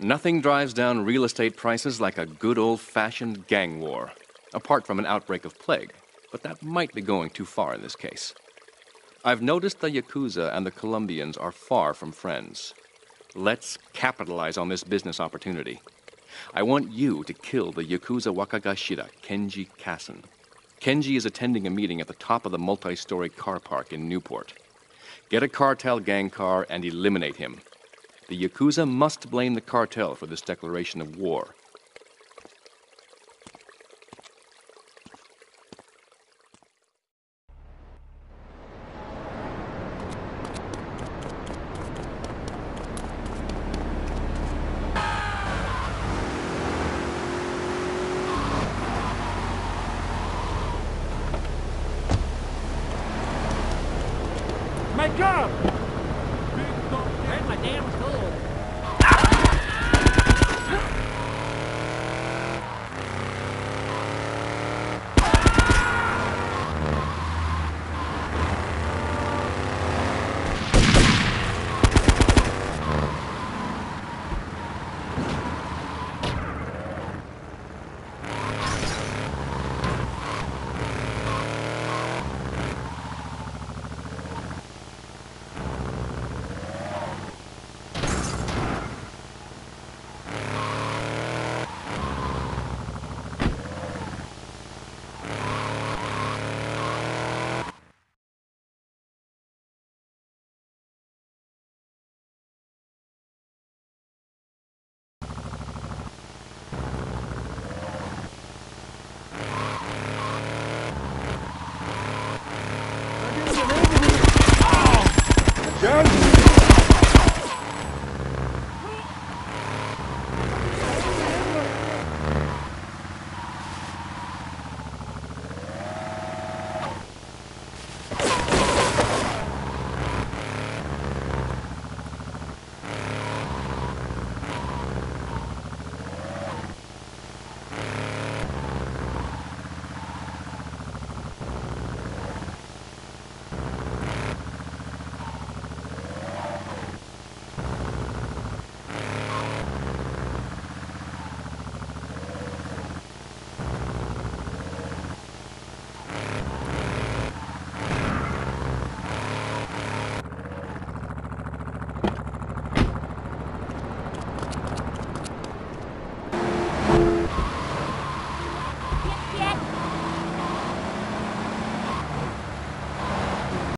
Nothing drives down real estate prices like a good old fashioned gang war, apart from an outbreak of plague, but that might be going too far in this case. I've noticed the Yakuza and the Colombians are far from friends. Let's capitalize on this business opportunity. I want you to kill the Yakuza Wakagashira, Kenji Kasen. Kenji is attending a meeting at the top of the multi story car park in Newport. Get a cartel gang car and eliminate him. The Yakuza must blame the cartel for this declaration of war. My! damn cool.